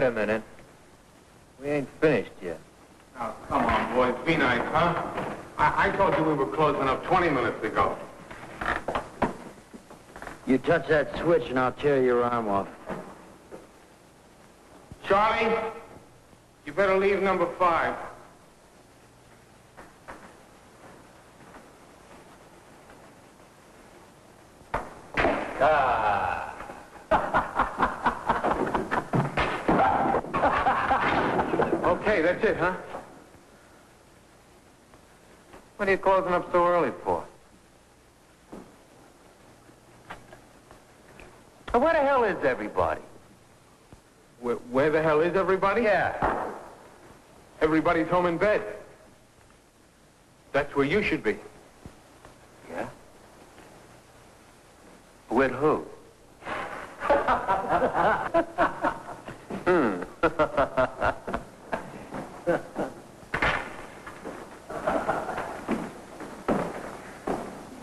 wait a minute. We ain't finished yet. Now, come on, boys. Be nice, huh? I, I told you we were closing up 20 minutes ago. You touch that switch and I'll tear your arm off. Charlie, you better leave number five. Ah. That's it, huh? What are you closing up so early for? Where the hell is everybody? Where, where the hell is everybody? Yeah. Everybody's home in bed. That's where you should be. Yeah? With who? hmm.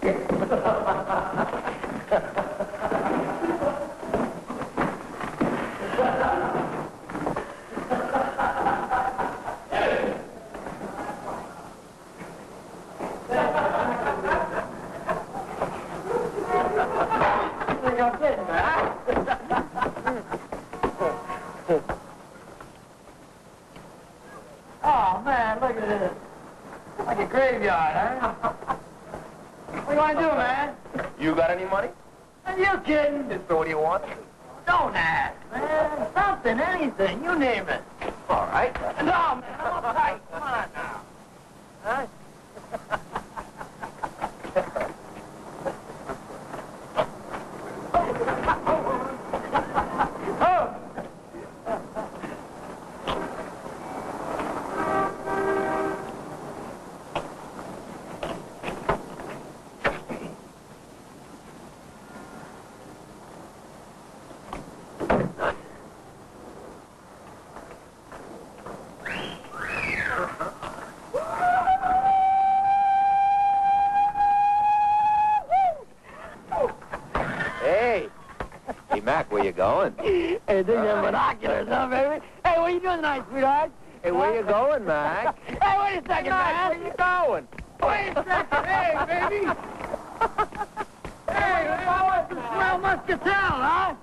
Oh, man, look at this. Like a graveyard, huh? What do you want to do, man? You got any money? Are you kidding? So what do you want? Don't ask, man. Something, anything, you name it. All right. No, man, I'm uptight. Come on now. Huh? oh. Hey. Hey, Mac, where you going? Hey, these are binoculars, huh, eh? baby? Hey, what are you doing tonight, sweetheart? Hey, where you going, Mac? Hey, wait a second, Mac. Where you going? Wait a second. Hey, baby. hey, it's a swell muscatel, huh?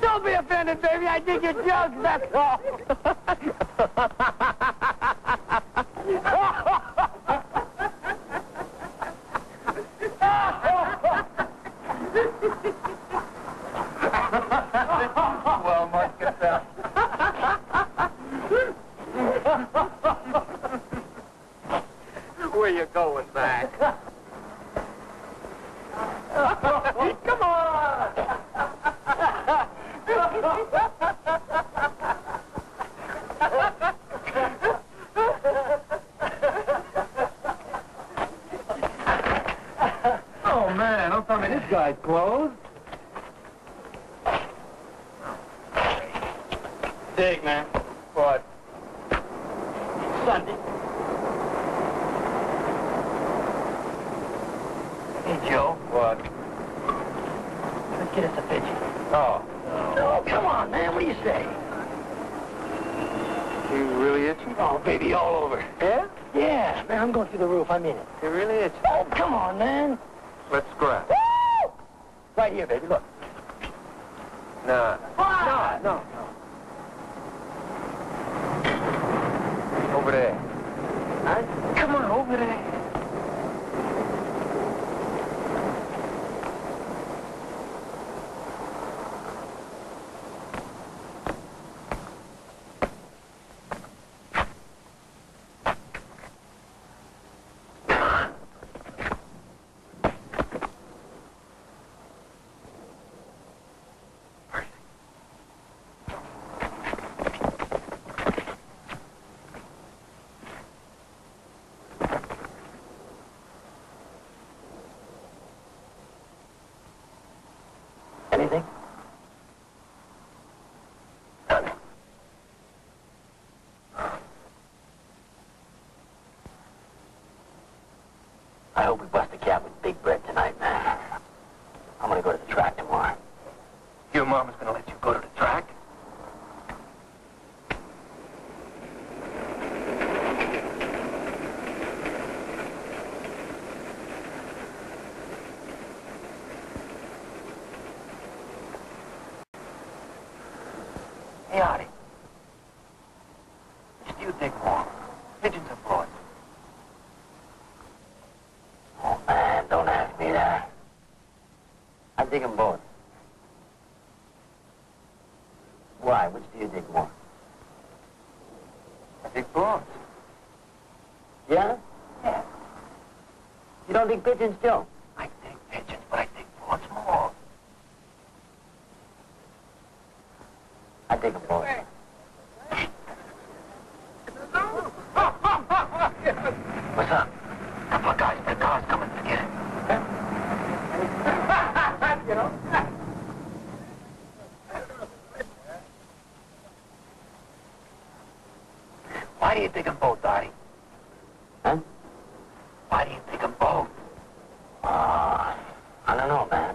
Don't be offended, baby. I dig your jokes, that's all. well, Muscatel. Where you going, Mac? Come on. Oh, man, don't tell me this guy's closed. Dig, man. What? Sunday. Hey, Joe. What? Let's get us a pitcher. Oh. Oh, come on, man. What do you say? You really itching? Oh, baby, all over. Yeah? Yeah, man, I'm going through the roof. I'm in it. You really itching? Oh, come on, man. Let's scrap. Woo! Right here, baby. Look. Nah. No, No. Over there. Huh? Come on, over there. Anything? Nothing. I hope we bust a cap with Big Bread tonight, man. I'm gonna go to the track tomorrow. Your mama's gonna let you go to the track? Dig them both. Why? Which do you dig more? I dig both. Yeah? Yeah. You don't dig pigeons, Joe? I dig pigeons, but I dig both more. I dig them both. What's up? Couple of guys, the car's coming. Forget it. you know? Do you both, Artie? Huh? Why do you dig them both? Uh, I don't know, man.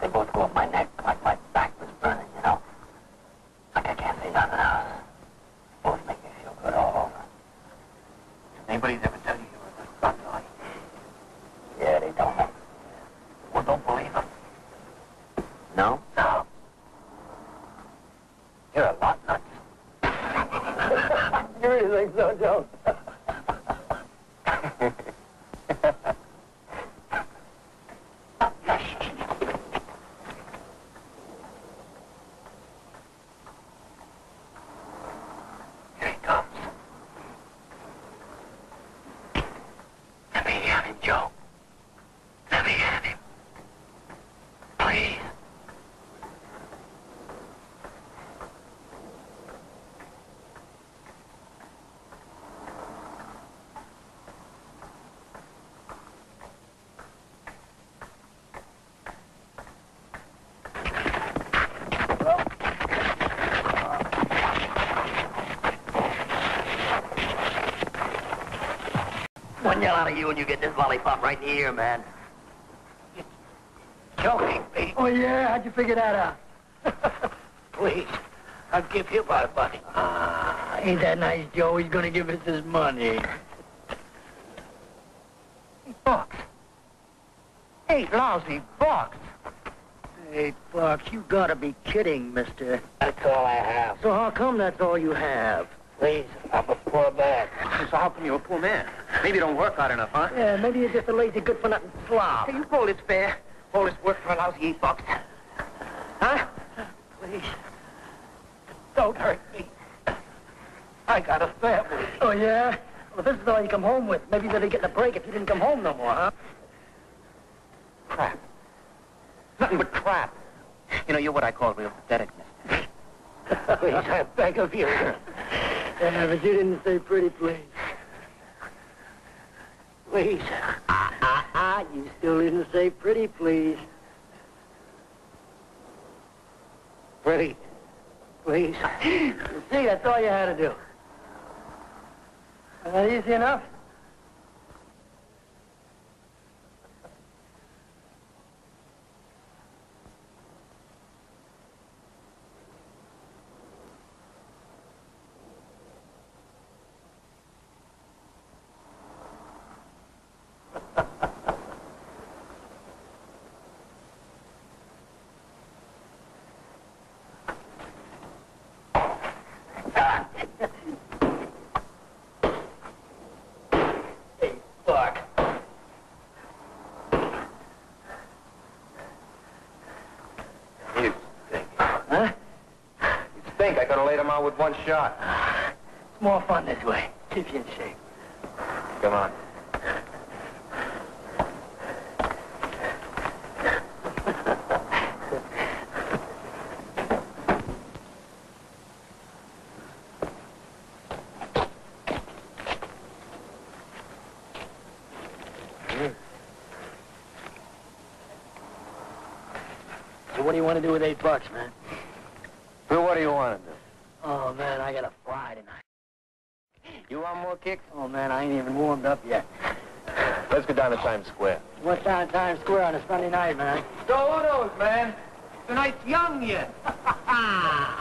They both go up my neck like my back was burning, you know? Like I can't see nothing else. Both make me feel good all over. Anybody's ever tell you you were a good son, Artie? Yeah, they don't know. Well, don't believe them. No? No. You're a lot nuts. You really think so, Joe? Here he comes. Let me have him, Joe. Let me have him. Please. Yell out of you and you get this lollipop right in the ear, man. You're Joking me. Oh, yeah? How'd you figure that out? Please. I'll give you my money. Ah, ain't that nice, Joe? He's gonna give us his money. Bucks. Eight lousy bucks. Hey, Buck, you gotta be kidding, mister. That's all I have. So how come that's all you have? Please, I'm a poor man. So how come you're a poor man? Maybe you don't work hard enough, huh? Yeah, maybe you're just a lazy, good-for-nothing slob. Hey, you call this fair? All this work for a lousy eight bucks? Huh? Please. Don't hurt me. I got a family. Oh, yeah? Well, if this is all you come home with, maybe they'd be getting a break if you didn't come home no more, huh? Crap. Nothing but crap. You know, you're what I call real pathetic, mister. Please, I beg of you. Yeah, but you didn't say pretty, please. Please. Ah, ah, ah, you still didn't say pretty, please. Pretty. Please. See, that's all you had to do. Is that easy enough? Hey, Buck. You stink. Huh? You stink. I could have laid him out with one shot. It's more fun this way. Keep you in shape. Come on. So what do you want to do with eight bucks, man? Well, what do you want to do? Oh, man, I got a fly tonight. You want more kicks? Oh, man, I ain't even warmed up yet. Let's go down to Times Square. What's down at Times Square on a Sunday night, man? So who knows, man? Tonight's young yet.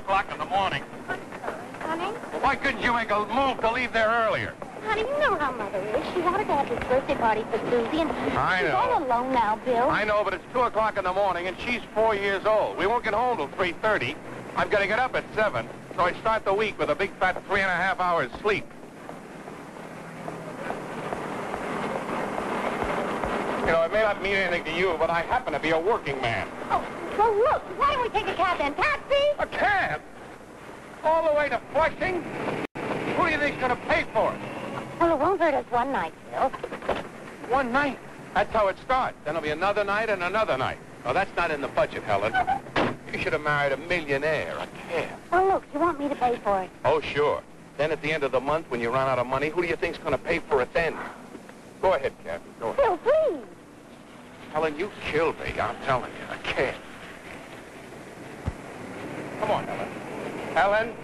o'clock in the morning. I'm sorry, honey. Well, why couldn't you make a move to leave there earlier? Honey, you know how Mother is. She wanted to have this birthday party for Susie, and I she's know. all alone now, Bill. I know, but it's 2 o'clock in the morning, and she's four years old. We won't get home till 3.30. I've got to get up at 7, so I start the week with a big, fat three and a half hours sleep. You know, it may not mean anything to you, but I happen to be a working man. Oh, well, look, why don't we take a cab then? Taxi? A cab? All the way to Flushing? Who do you think's going to pay for it? Well, it won't hurt us one night, Bill. One night. That's how it starts. Then there'll be another night and another night. Oh, that's not in the budget, Helen. You should have married a millionaire, a cab. Well, look, you want me to pay for it? Oh, sure. Then at the end of the month, when you run out of money, who do you think's going to pay for it then? Go ahead, Kathy. Go ahead. Bill, please. Helen, you killed me. I'm telling you. A cab. Come on, Helen. Helen,